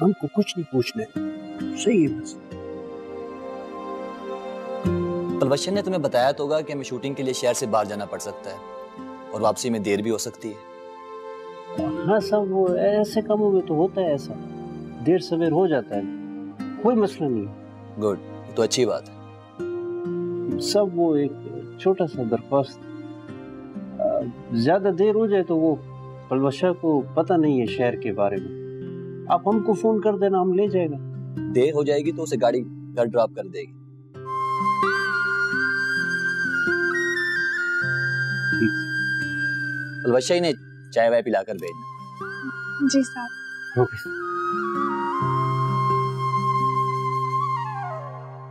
हमको कुछ नहीं पूछना। है सही है बस। पलवशन ने तुम्हें बताया तो होगा कि हमें शूटिंग के लिए शहर से बाहर जाना पड़ सकता है और वापसी में देर भी हो सकती है। हाँ साहब वो ऐसे कामों में तो होता है ऐसा। देर सवेर हो जाता है। कोई मसला नहीं। गुड तो अच्छी बात है। सब वो एक छोटा सा दरख्वास्त। ज़्यादा देर हो जाए तो वो पलवशा को पता नहीं है शहर के बारे में। आप हमको फ़ोन कर देना हम ले जाएगा। देर हो जाएगी तो उसे गाड़ी घर ड्रॉप कर देगी। ठीक। पलवशा ही ने चाय वाय पिलाकर भेजना जी साहब। ओके।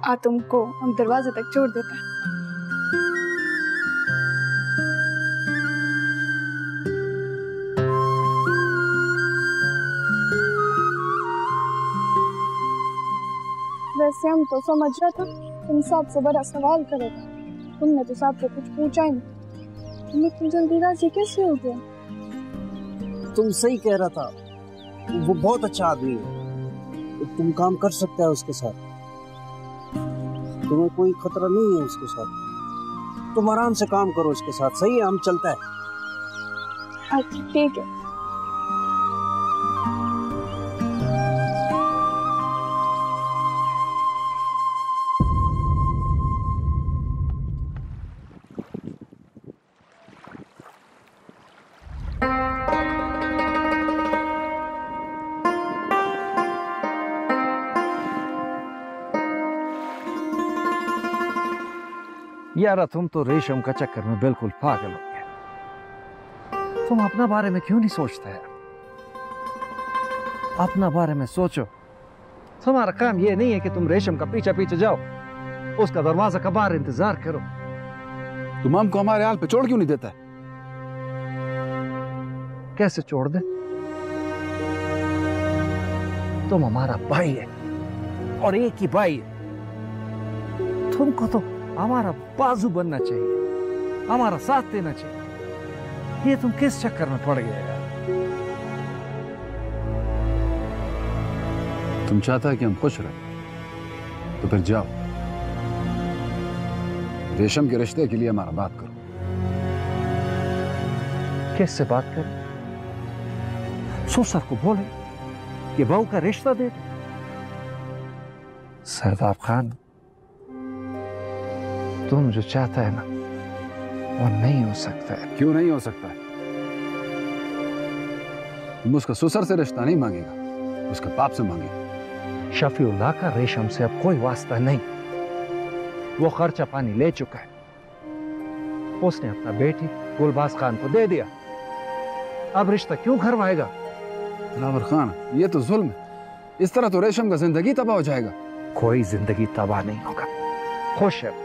आ तुमको हम दरवाजे तक छोड़ देते हैं। वैसे हम तो समझ रहा था तुम साहब से बड़ा सवाल करेगा। तुमने तो साहब से कुछ पूछा ही नहीं। तुम इतनी जल्दी राज़ी कैसे हो गया तुम सही कह रहा था। वो बहुत अच्छा आदमी है। तुम काम कर सकते हो उसके साथ। तुम्हें कोई खतरा नहीं है उसके साथ। तुम आराम से काम करो उसके साथ। सही है हम चलता है। अच्छा ठीक है। यारा तुम तो रेशम का चक्कर में बिल्कुल पागल हो गए। तुम अपना बारे में क्यों नहीं सोचते? हैं अपना बारे में सोचो। तुम्हारा काम यह नहीं है कि तुम रेशम का पीछे पीछे जाओ। उसका दरवाज़ा का बाहर इंतज़ार करो। तुम हमको हमारे हाल पे छोड़ क्यों नहीं देता? है कैसे छोड़ दे? तुम हमारा भाई है और एक ही भाई है। तुमको तो हमारा बाजू बनना चाहिए। हमारा साथ देना चाहिए। ये तुम किस चक्कर में पड़ गए? यार तुम चाहता है कि हम खुश रहें तो फिर जाओ। रेशम के रिश्ते के लिए हमारा बात करो। किससे बात कर? ससुर को बोले कि बहू का रिश्ता दे दो। सरदार खान तुम जो चाहता है ना वो नहीं हो सकता है। क्यों नहीं हो सकता है? तुम उसका ससुर से रिश्ता नहीं मांगेगा उसके बाप से मांगेगा। शफीउल्लाह का रेशम से अब कोई वास्ता नहीं। वो खर्चा पानी ले चुका है। उसने अपना बेटी गुलबाज खान को दे दिया। अब रिश्ता क्यों घरवाएगा दिलावर खान ये तो जुल्म है। इस तरह तो रेशम का ज़िंदगी तबाह हो जाएगा। कोई ज़िंदगी तबाह नहीं होगा। खुश है।